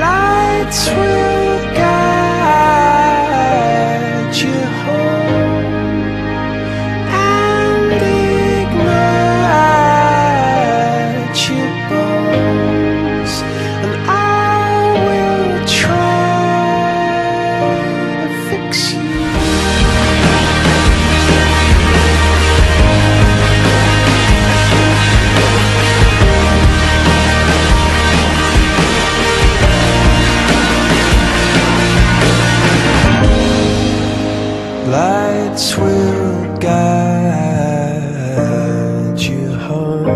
Lights will lights will guide you home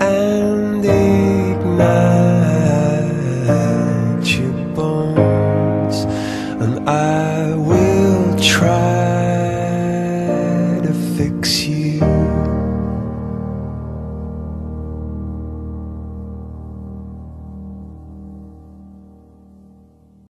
and ignite your bones, and I will try.